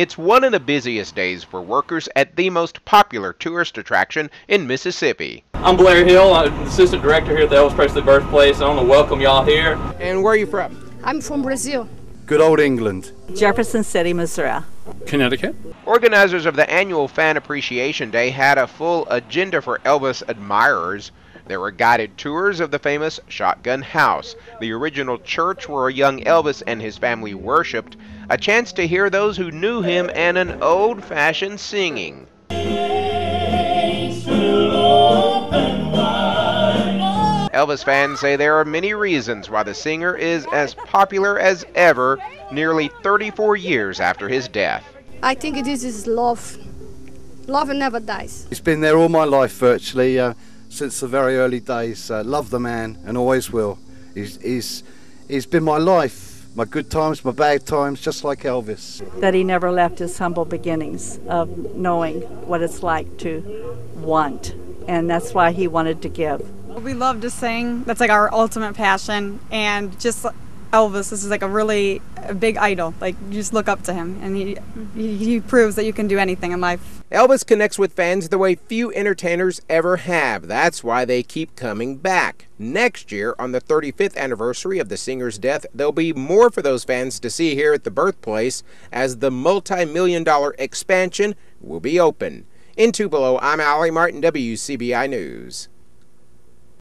It's one of the busiest days for workers at the most popular tourist attraction in Mississippi. I'm Blair Hill, I'm Assistant Director here at the Elvis Presley Birthplace. I want to welcome y'all here. And where are you from? I'm from Brazil. Good old England. Jefferson City, Missouri. Connecticut. Organizers of the annual Fan Appreciation Day had a full agenda for Elvis admirers. There were guided tours of the famous Shotgun House, the original church where young Elvis and his family worshiped, a chance to hear those who knew him and an old fashioned singing. Elvis fans say there are many reasons why the singer is as popular as ever, nearly 34 years after his death. I think it is his love. Love never dies. He's been there all my life virtually, uh, since the very early days. Uh, love the man and always will. He's, he's, he's been my life, my good times, my bad times, just like Elvis. That he never left his humble beginnings of knowing what it's like to want, and that's why he wanted to give. We love to sing. That's like our ultimate passion. And just Elvis, this is like a really a big idol. Like you just look up to him, and he, he he proves that you can do anything in life. Elvis connects with fans the way few entertainers ever have. That's why they keep coming back. Next year, on the 35th anniversary of the singer's death, there'll be more for those fans to see here at the birthplace as the multi million dollar expansion will be open. In Tupelo, I'm Allie Martin, WCBI News.